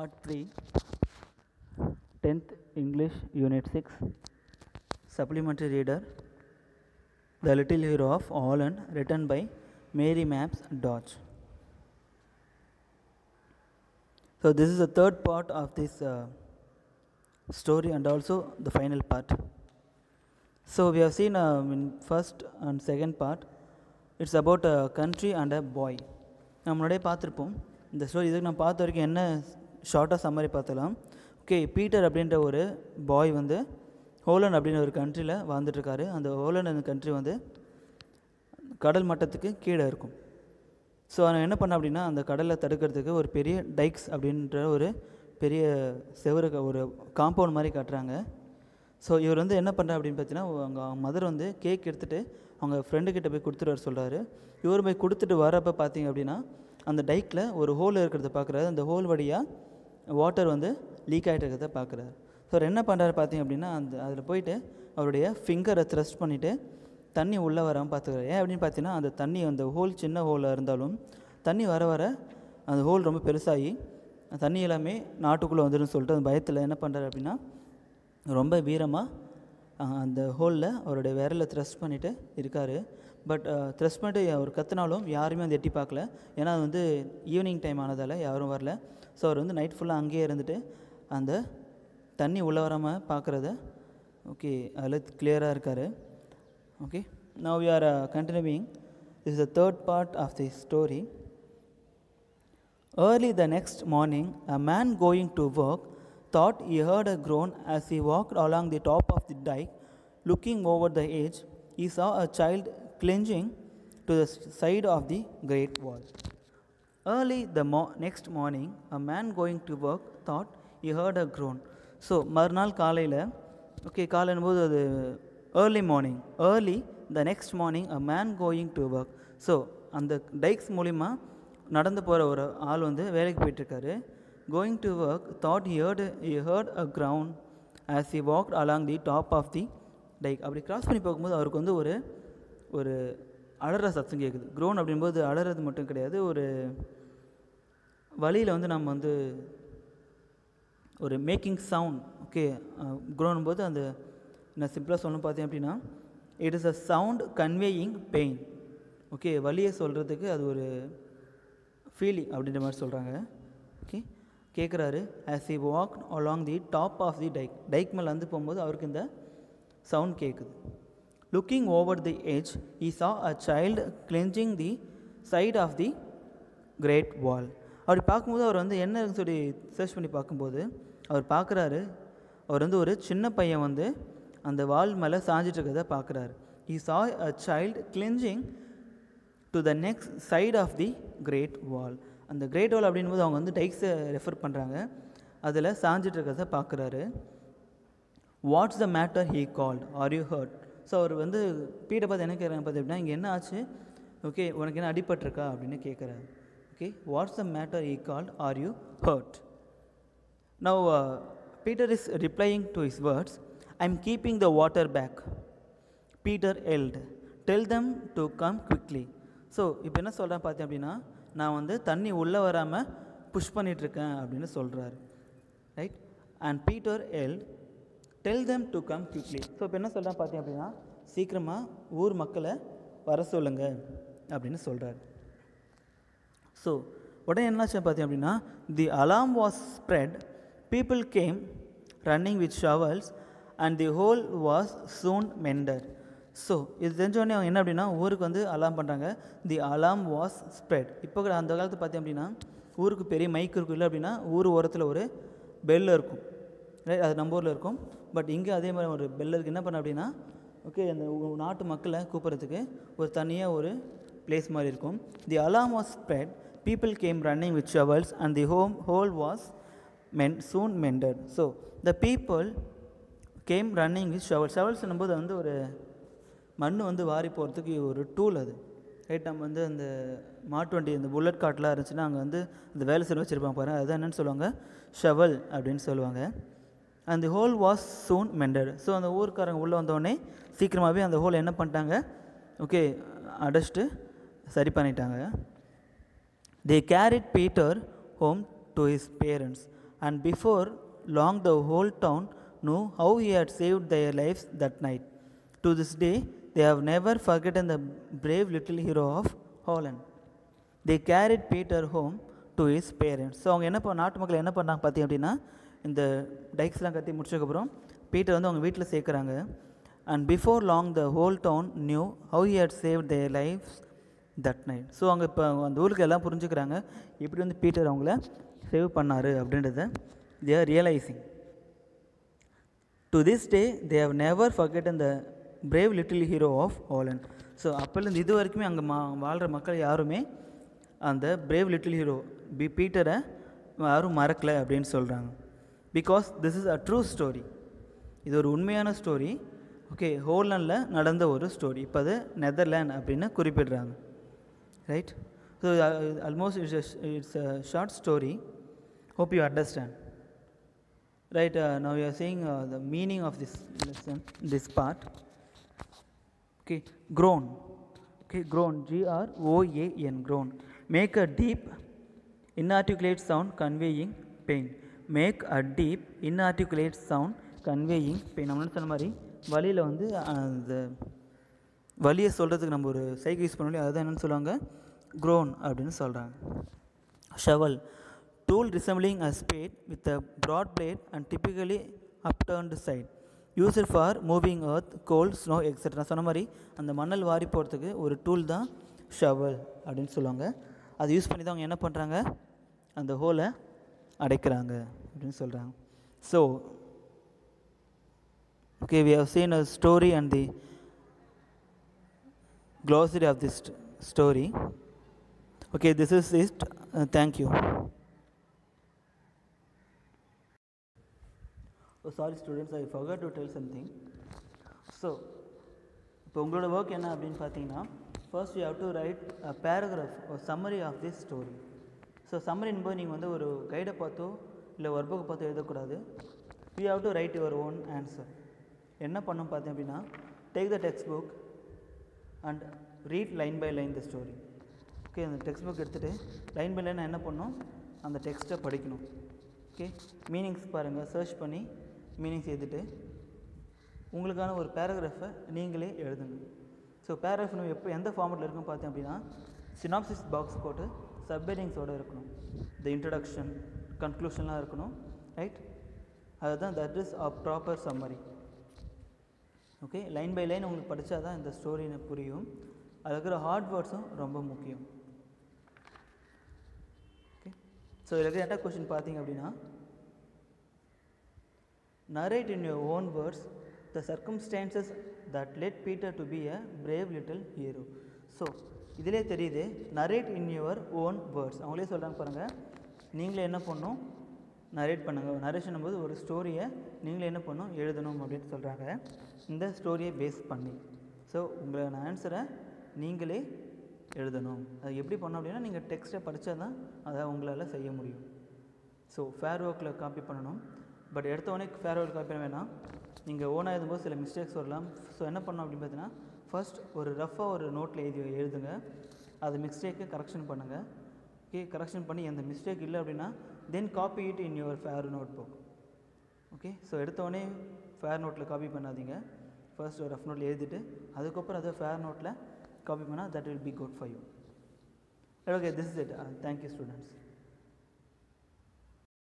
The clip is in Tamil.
Part 3, 10th English Unit 6, Supplementary Reader, The Little Hero of Holland, written by Mary Maps Dodge. So, this is the third part of this uh, story and also the final part. So, we have seen uh, in first and second part, it's about a country and a boy. நம்ம முன்னாடியே பார்த்துருப்போம் இந்த ஸ்டோரி இதுக்கு நான் பார்த்த வரைக்கும் என்ன ஷார்ட்டாக சம்மரி பார்த்தலாம் ஓகே பீட்டர் அப்படின்ற ஒரு பாய் வந்து ஹோலண்ட் அப்படின்ற ஒரு கண்ட்ரியில் வாழ்ந்துட்டுருக்காரு. அந்த ஹோலண்ட் அந்த கண்ட்ரி வந்து கடல் மட்டத்துக்கு கீழே இருக்கும். ஸோ அவன் என்ன பண்ண அப்படின்னா அந்த கடலை தடுக்கிறதுக்கு ஒரு பெரிய டைக்ஸ் அப்படின்ற ஒரு பெரிய செவரு ஒரு காம்பவுண்ட் மாதிரி கட்டுறாங்க. ஸோ இவர் வந்து என்ன பண்ணுறா அப்படின்னு பார்த்தீங்கன்னா அவங்க மதர் வந்து கேக் எடுத்துகிட்டு அவங்க ஃப்ரெண்டுக்கிட்ட போய் கொடுத்துட்டு வர சொல்கிறாரு இவர் போய் கொடுத்துட்டு வரப்போ பார்த்தீங்க அப்படின்னா அந்த டைக்கில் ஒரு ஹோல் இருக்கிறத பார்க்குறாரு. அந்த ஹோல் வழியாக வாட்டர் வந்து லீக் ஆகிட்டு இருக்கிறத பார்க்குறாரு. ஸோ அவர் என்ன பண்ணுறாரு பார்த்தீங்க அப்படின்னா அந்த அதில் போயிட்டு அவருடைய ஃபிங்கரை த்ரஸ்ட் பண்ணிவிட்டு தண்ணி உள்ளே வராமல் பார்த்துக்கிறாரு. ஏன் அப்படின்னு பார்த்தீங்கன்னா அந்த தண்ணி அந்த ஹோல் சின்ன ஹோலாக இருந்தாலும் தண்ணி வர வர அந்த ஹோல் ரொம்ப பெருசாகி தண்ணி எல்லாமே நாட்டுக்குள்ளே வந்துடும் சொல்லிட்டு அந்த பயத்தில் என்ன பண்ணுறாரு அப்படின்னா ரொம்ப வீரமாக அந்த ஹோலில் அவருடைய விரலை த்ரெஸ்ட் பண்ணிவிட்டு இருக்கார். பட் த்ரெஸ் பண்ணிட்டு அவர் கற்றுனாலும் யாருமே வந்து எட்டி பார்க்கல. ஏன்னா அது வந்து ஈவினிங் டைம் ஆனதால் யாரும் வரல. ஸோ அவர் வந்து நைட் ஃபுல்லாக அங்கேயே இருந்துட்டு அந்த தண்ணி உள்ளே வராமல் பார்க்குறத ஓகே அதில் கிளியராக இருக்கார் okay now we are uh, continuing this is the third part of the story early the next morning a man going to work thought he heard a groan as he walked along the top of the dike looking over the edge he saw a child clinging to the s- side of the great wall Early the mo- next morning a man going to work thought he heard a groan. So மறுநாள் காலையில் ஓகே காலைன்னும் போது அது early morning early the next morning a man going to work so அந்த டைக்ஸ் மூலிமா நடந்து போகிற ஒரு ஆள் வந்து வேலைக்கு போயிட்டுருக்காரு. Going to work that he heard he heard a ground as he walked along the top of dyke அப்படி கிராஸ் பண்ணி போகும்போது அவருக்கு வந்து ஒரு ஒரு அழற சத்தம் கேட்குது க்ரோன் அப்படின்போது அழறது மட்டும் கிடையாது ஒரு வழியில் வந்து நம்ம வந்து ஒரு மேக்கிங் சவுண்ட் ஓகே குரோனும் போது அந்த நான் சிம்பிளாக சொல்லணும் பார்த்தேன் அப்படின்னா it is a sound conveying pain okay வலியை சொல்கிறதுக்கு அது ஒரு ஃபீலிங் அப்படின்ற மாதிரி சொல்கிறாங்க ஓகே கேட்குறாரு as he walk along the top of the dike dike மேலே வந்து போகும்போது அவருக்கு இந்த சவுண்ட் கேட்குது looking over the edge he saw a child clenching the side of the great wall அப்படி பார்க்கும்போது அவர் வந்து என்ன சொல்லி சர்ச் பண்ணி பார்க்கும்போது அவர் பார்க்குறாரு. அவர் வந்து ஒரு சின்ன பையன் வந்து அந்த வால் மேலே சாஞ்சிட்டு இருக்கிறத பார்க்குறாரு. He saw a child clinging to the next side of the great wall அந்த கிரேட் வால் அப்படின்போது அவங்க வந்து டைக்ஸை ரெஃபர் பண்ணுறாங்க அதில் சாஞ்சிட்டு இருக்கிறத பார்க்குறாரு. What's the matter he called are you hurt so அவர் வந்து பீட்டை பார்த்து என்ன கேட்குறாங்க பார்த்து அப்படின்னா இங்கே என்ன ஆச்சு? ஓகே உனக்கு என்ன அடிபட்டிருக்கா? அப்படின்னு கேட்குறாரு okay what's the matter he called are you hurt now Peter is replying to his words I am keeping the water back Peter yelled tell them to come quickly. So இப்போ என்ன சொல்கிறேன் பார்த்தேன் அப்படின்னா நான் வந்து தண்ணி உள்ளே வராமல் புஷ் பண்ணிகிட்ருக்கேன் அப்படின்னு சொல்கிறாரு right and Peter yelled tell them to come quickly so இப்போ என்ன சொல்கிறேன் பார்த்தேன் அப்படின்னா சீக்கிரமாக ஊர் மக்களை வர சொல்லுங்கள் அப்படின்னு சொல்கிறாரு ஸோ உடனே என்னாச்சு பார்த்தீங்க அப்படின்னா the alarm was spread people came running with shovels and the hole was soon mended so இது தெரிஞ்சோடனே அவங்க என்ன அப்படின்னா ஊருக்கு வந்து அலாம் பண்ணுறாங்க தி அலாம் வாஸ் ஸ்ப்ரெட் இப்போ அந்த காலத்து பார்த்தீங்க அப்படின்னா ஊருக்கு பெரிய மைக் இருக்கும் இல்லை அப்படின்னா ஊர் ஓரத்தில் ஒரு பெல் இருக்கும். ரைட் அது நம்ம ஊரில் இருக்கும். பட் இங்கே அதே மாதிரி ஒரு பெல் இருக்குது என்ன பண்ண அப்படின்னா ஓகே அந்த நாட்டு மக்களை கூப்பிட்றதுக்கு ஒரு தனியாக ஒரு பிளேஸ் மாதிரி இருக்கும். The alarm was spread people came running with shovels and the home hole was men soon mended so the people came running with shovel shovels போது வந்து ஒரு மண் வந்து வாரி போகிறதுக்கு ஒரு டூல் அது. ரைட் நம்ம வந்து அந்த மாட்டு வண்டி இந்த புல்லட் காட்டெலாம் இருந்துச்சுன்னா அங்கே வந்து அந்த வேலை செலவு வச்சுருப்பாங்க பாருங்க அதுதான் என்னென்னு சொல்லுவாங்க? ஷவல் அப்படின்னு சொல்லுவாங்க. அந்த hole was soon mended so அந்த ஊருக்காரங்க உள்ளே வந்தோடனே சீக்கிரமாகவே அந்த ஹோல் என்ன பண்ணிட்டாங்க? ஓகே அடைச்சிட்டு சரி பண்ணிட்டாங்க. They carried Peter home to his parents and before long the whole town knew how he had saved their lives that night. To this day, they have never forgotten the brave little hero of Holland. They carried Peter home to his parents. So அவங்க என்ன பண்ண நாட்டு மக்கள் என்ன பண்ணாங்க பார்த்தீங்க அப்படின்னா இந்த டைக்ஸ்லாம் கட்டி முடிச்சதுக்கப்புறம் பீட்டர் வந்து அவங்க வீட்டில் சேர்க்குறாங்க and before long the whole town knew how he had saved their lives that night so அவங்க இப்போ அந்த ஊருக்கு எல்லாம் புரிஞ்சுக்கிறாங்க. எப்படி வந்து பீட்டர் அவங்கள சேவ் பண்ணார் அப்படின்றத they are realising to this day they have never forget the brave little hero of Holland so அப்போலேருந்து இது வரைக்குமே அங்கே மா வாழ்கிற மக்கள் யாருமே அந்த பிரேவ் லிட்டில் ஹீரோ பி பீட்டரை யாரும் மறக்கலை அப்படின்னு சொல்கிறாங்க because this is a true story இது ஒரு உண்மையான ஸ்டோரி ஓகே ஹோலண்டில் நடந்த ஒரு ஸ்டோரி இப்போ அது நெதர்லேண்ட் அப்படின்னு குறிப்பிடுறாங்க. Right so almost it's it's a short story hope you understand right uh, now we are seeing uh, the meaning of this lesson this part okay groan okay groan g r o a n groan make a deep inarticulate sound conveying pain make a deep inarticulate sound conveying pain நம்ம என்ன சொன்ன மாதிரி வழியில் வந்து அந்த வலியை சொல்கிறதுக்கு நம்ம ஒரு சைக்கிள் யூஸ் பண்ண அதுதான் என்னென்னு சொல்லுவாங்க க்ரோன் அப்படின்னு சொல்கிறாங்க shovel tool resembling a spade with a broad blade and typically upturned side used for moving earth coal snow etcetera சொன்ன மாதிரி அந்த மணல் வாரி போகிறதுக்கு ஒரு டூல் தான் ஷவல் அப்படின்னு சொல்லுவாங்க அதை யூஸ் பண்ணி தான் அவங்க என்ன பண்ணுறாங்க அந்த ஹோலை அடைக்கிறாங்க அப்படின்னு சொல்கிறாங்க so okay we have seen a story and the glossary of the story okay this is it. Uh, thank you. Oh sorry students i forgot to tell something. So இப்போ உங்களோட ஒர்க் என்ன அப்படின்னு பார்த்தீங்கன்னா first you have to write a paragraph ஒரு summary of this story so submarine போது நீங்கள் வந்து ஒரு கைடை பார்த்தோ இல்லை ஒர்க் புக்கை பார்த்தோ எழுதக்கூடாது. You have to write your own answer என்ன பண்ணும் பார்த்தீங்க அப்படின்னா take the textbook and read line by line the story okay அந்த டெக்ஸ்ட் புக் எடுத்துகிட்டு லைன் பை லைன் என்ன பண்ணணும்? அந்த டெக்ஸ்ட்டை படிக்கணும். ஓகே மீனிங்ஸ் பாருங்கள் சர்ச் பண்ணி மீனிங்ஸ் எழுதிட்டு உங்களுக்கான ஒரு பேராகிராஃபை நீங்களே எழுதுங்க. ஸோ பேராகிராஃப் நம்ம எப்போ எந்த ஃபார்மெட்டில் இருக்கும் பார்த்தோம் அப்படின்னா சினாப்சிஸ் பாக்ஸ் போட்டு சப்ஹெட்டிங்ஸோடு இருக்கணும். த இன்ட்ரடக்ஷன் கன்க்ளூஷன்லாம் இருக்கணும். ரைட் அதுதான் that is a proper summary okay line by line உங்களுக்கு படித்தா தான் இந்த ஸ்டோரி புரியும். அதில் இருக்கிற ஹார்ட் வேர்ட்ஸும் ரொம்ப முக்கியம் ஓகே ஸோ இதில் இருக்கிற என்ன கொஷின் பார்த்தீங்க அப்படின்னா narrate in your own words the circumstances that led Peter to be a brave little hero so இதிலே தெரியுது narrate in your own words அவங்களே சொல்கிறாங்க பாருங்கள் நீங்களே என்ன பண்ணும் நரேட் பண்ணுங்கள் நரேஷன் போது ஒரு ஸ்டோரியை நீங்களே என்ன பண்ணும் எழுதணும் அப்படின்னு சொல்கிறாங்க இந்த ஸ்டோரியை பேஸ் பண்ணி. ஸோ உங்களோட ஆன்சரை நீங்களே எழுதணும். அது எப்படி பண்ணோம் அப்படின்னா நீங்கள் டெக்ஸ்ட்டை படித்தா தான் அதை உங்களால் செய்ய முடியும். ஸோ ஃபேர் ஒர்க்கில் காப்பி பண்ணணும். பட் எடுத்த உடனே ஃபேர் ஒர்க் காப்பி பண்ண வேணாம். நீங்கள் ஓனாக எழுதும்போது சில மிஸ்டேக்ஸ் வரலாம். ஸோ என்ன பண்ணோம் அப்படின்னு பார்த்தீங்கன்னா ஃபர்ஸ்ட் ஒரு ரஃபாக ஒரு நோட்டில் எழுதி எழுதுங்க. அது மிஸ்டேக்கு கரெக்ஷன் பண்ணுங்கள் ஓகே கரெக்ஷன் பண்ணி எந்த மிஸ்டேக் இல்லை அப்படின்னா then copy it in your fair notebook okay so எடுத்தோடனே ஃபேர் நோட்டில் காப்பி பண்ணாதீங்க. ஃபர்ஸ்ட் ஒரு ரஃப் நோட்டில் எழுதிட்டு அதுக்கப்புறம் அதை ஃபேர் நோட்டில் copy mana that will be good for you. Okay this is it. Uh, thank you students.